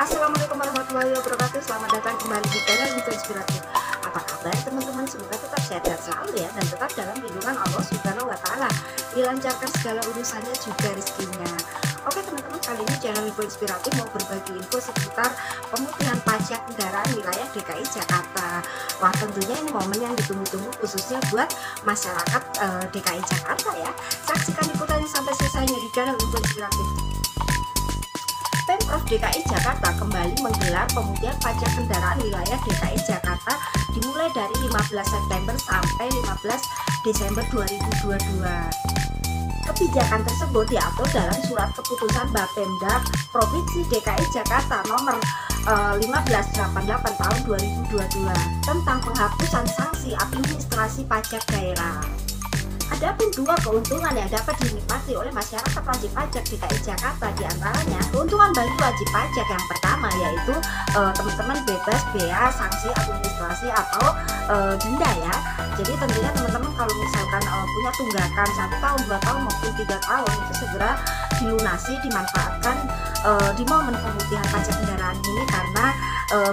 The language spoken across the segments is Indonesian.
Assalamualaikum warahmatullahi wabarakatuh. Selamat datang kembali di channel Info Inspiratif Apa kabar teman-teman? Semoga tetap sehat dan selalu ya Dan tetap dalam lindungan Allah Subhanahu Wa Taala. Dilancarkan segala urusannya juga rezekinya. Oke teman-teman kali ini channel Info Inspiratif Mau berbagi info seputar Pemutihan pajak kendaraan wilayah DKI Jakarta. Wah tentunya ini momen yang ditunggu-tunggu Khususnya buat masyarakat eh, DKI Jakarta ya. Saksikan liputannya sampai selesainya di channel Info Inspiratif DKI Jakarta kembali menggelar pemutihan pajak kendaraan wilayah DKI Jakarta dimulai dari 15 September sampai 15 Desember 2022. Kebijakan tersebut diatur dalam surat keputusan Bapemda Provinsi DKI Jakarta nomor eh, 1588 tahun 2022 tentang penghapusan sanksi administrasi pajak daerah. Adapun dua keuntungan yang dapat dinikmati oleh masyarakat wajib pajak DKI Jakarta di antaranya keuntungan bagi wajib pajak yang pertama yaitu eh, teman-teman bebas bea sanksi administrasi atau eh, denda ya. Jadi tentunya teman-teman kalau misalkan eh, punya tunggakan satu tahun, dua tahun maupun tiga tahun itu segera dilunasi dimanfaatkan di momen pemutihan pajak kendaraan ini karena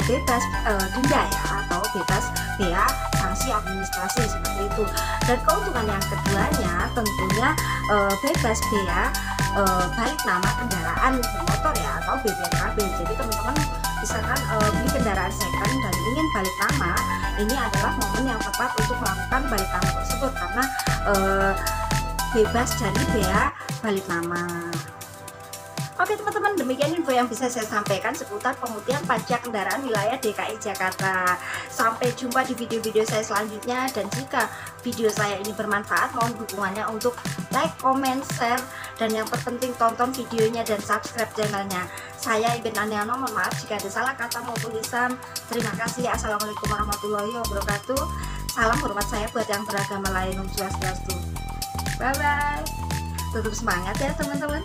bebas denda ya atau bebas bea administrasi seperti itu. Dan keuntungan yang keduanya tentunya e, bebas bea e, balik nama kendaraan motor ya atau BPKB jadi teman-teman misalkan e, beli kendaraan second dan ingin balik nama ini adalah momen yang tepat untuk melakukan balik nama tersebut. Karena e, bebas dari bea balik nama Oke teman-teman demikian info yang bisa saya sampaikan seputar pemutihan pajak kendaraan wilayah DKI Jakarta. Sampai jumpa di video-video saya selanjutnya dan jika video saya ini bermanfaat mohon dukungannya untuk like, comment, share dan yang terpenting tonton videonya dan subscribe channelnya. Saya Iben Andiano mohon maaf jika ada salah kata maupun lisan Terima kasih. Assalamualaikum warahmatullahi wabarakatuh. Salam hormat saya buat yang beragama lain Om Swastiastu. Bye bye Tetap semangat ya teman-teman